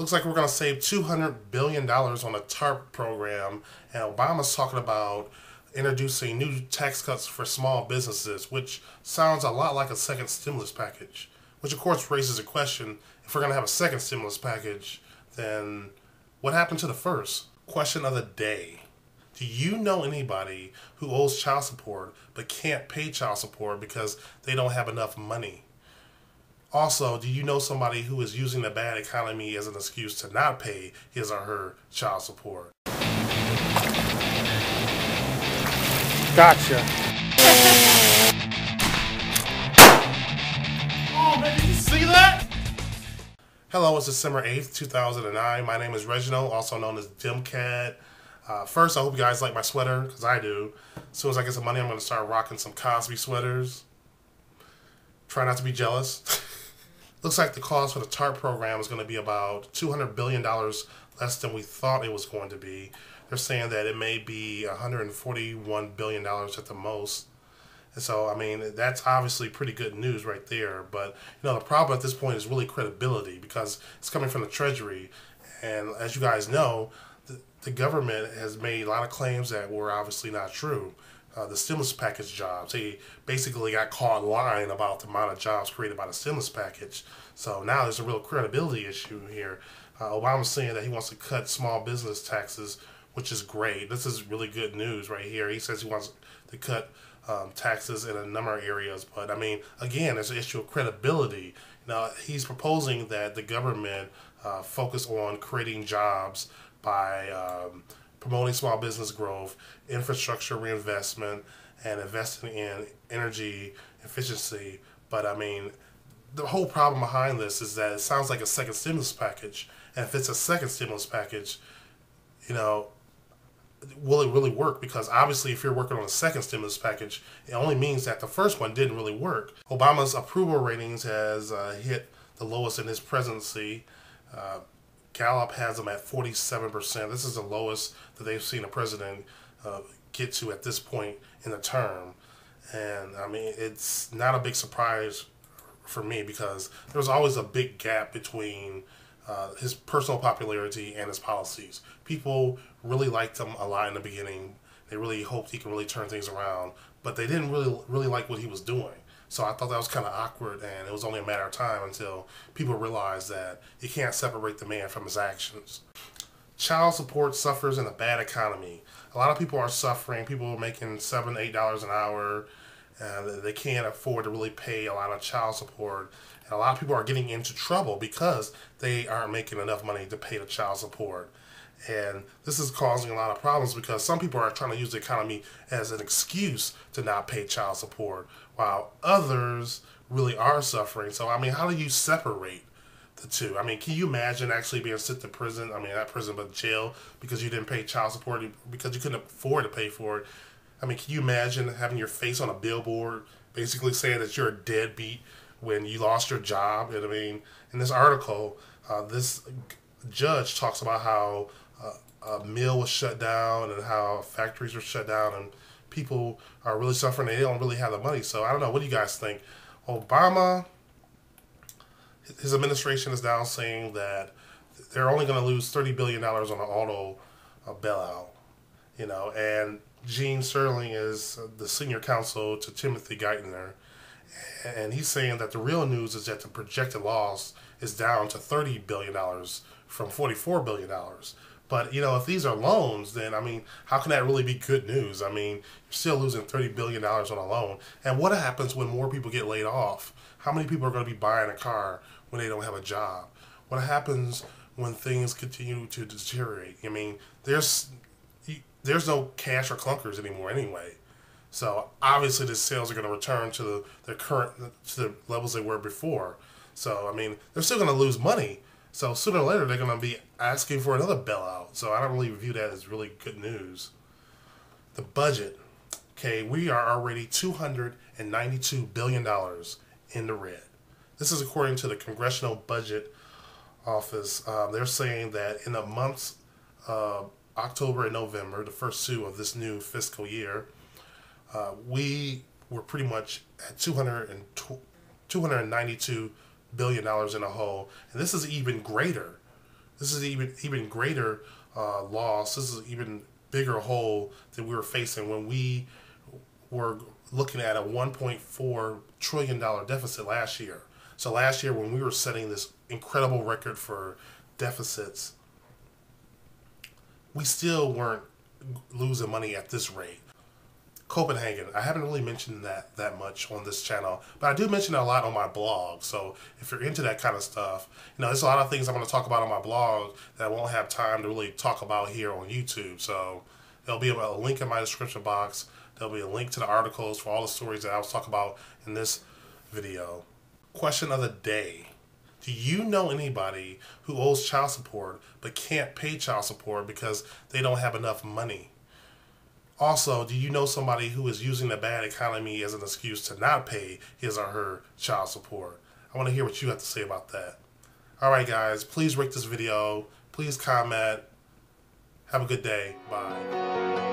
Looks like we're going to save $200 billion on a TARP program, and Obama's talking about introducing new tax cuts for small businesses, which sounds a lot like a second stimulus package. Which, of course, raises a question if we're going to have a second stimulus package, then what happened to the first? Question of the day. Do you know anybody who owes child support but can't pay child support because they don't have enough money? Also, do you know somebody who is using the bad economy as an excuse to not pay his or her child support? Gotcha. oh man, did you see that? Hello, it's December 8th, 2009. My name is Reginald, also known as DEMCAD. Uh, first, I hope you guys like my sweater, because I do. As soon as I get some money, I'm going to start rocking some Cosby sweaters. Try not to be jealous. Looks like the cost for the TARP program is going to be about $200 billion less than we thought it was going to be. They're saying that it may be $141 billion at the most. And so, I mean, that's obviously pretty good news right there. But, you know, the problem at this point is really credibility because it's coming from the Treasury. And as you guys know, the, the government has made a lot of claims that were obviously not true. Uh, the stimulus package jobs. He basically got caught lying about the amount of jobs created by the stimulus package. So now there's a real credibility issue here. Uh, Obama's saying that he wants to cut small business taxes which is great. This is really good news right here. He says he wants to cut um, taxes in a number of areas, but I mean, again, it's an issue of credibility. Now, he's proposing that the government uh, focus on creating jobs by um, promoting small business growth, infrastructure reinvestment, and investing in energy efficiency. But I mean, the whole problem behind this is that it sounds like a second stimulus package. And if it's a second stimulus package, you know, will it really work? Because obviously, if you're working on a second stimulus package, it only means that the first one didn't really work. Obama's approval ratings has uh, hit the lowest in his presidency. Uh, Gallup has them at 47%. This is the lowest that they've seen a president uh, get to at this point in the term. And I mean, it's not a big surprise for me because there was always a big gap between uh, his personal popularity and his policies. People really liked him a lot in the beginning. They really hoped he could really turn things around, but they didn't really really like what he was doing. So I thought that was kind of awkward, and it was only a matter of time until people realized that you can't separate the man from his actions. Child support suffers in a bad economy. A lot of people are suffering. People are making seven, eight dollars an hour. and they can't afford to really pay a lot of child support and a lot of people are getting into trouble because they aren't making enough money to pay the child support. And this is causing a lot of problems because some people are trying to use the economy as an excuse to not pay child support, while others really are suffering. So, I mean, how do you separate the two? I mean, can you imagine actually being sent to prison? I mean, not prison, but jail because you didn't pay child support because you couldn't afford to pay for it. I mean, can you imagine having your face on a billboard basically saying that you're a deadbeat when you lost your job. And I mean, in this article, uh, this judge talks about how a mill was shut down and how factories were shut down and people are really suffering. They don't really have the money. So I don't know. What do you guys think? Obama, his administration is now saying that they're only going to lose thirty billion dollars on an auto bailout. You know, and Gene Sperling is the senior counsel to Timothy Geithner and he's saying that the real news is that the projected loss is down to thirty billion dollars from forty-four billion dollars. But you know, if these are loans, then I mean, how can that really be good news? I mean, you're still losing thirty billion dollars on a loan. And what happens when more people get laid off? How many people are going to be buying a car when they don't have a job? What happens when things continue to deteriorate? I mean, there's there's no cash for clunkers anymore anyway. So obviously the sales are going to return to the, the current to the levels they were before. So I mean they're still going to lose money. So sooner or later they're going to be asking for another bailout. So I don't really view that as really good news. The budget. Okay, we are already two hundred and ninety-two billion dollars in the red. This is according to the Congressional Budget Office. Um, they're saying that in the months October and November, the first two of this new fiscal year, uh, we were pretty much at 200 and 292 billion dollars in a hole, and this is even greater This is even even greater uh, loss. This is even bigger hole that we were facing when we were looking at a 1.4 trillion dollar deficit last year. So last year when we were setting this incredible record for deficits, we still weren't losing money at this rate. Copenhagen. I haven't really mentioned that that much on this channel, but I do mention it a lot on my blog. So if you're into that kind of stuff, you know, there's a lot of things I'm going to talk about on my blog that I won't have time to really talk about here on YouTube. So there'll be a link in my description box. There'll be a link to the articles for all the stories that I was talking about in this video. Question of the day. Do you know anybody who owes child support but can't pay child support because they don't have enough money? Also, do you know somebody who is using the bad economy as an excuse to not pay his or her child support? I want to hear what you have to say about that. Alright guys, please rate this video. Please comment. Have a good day. Bye.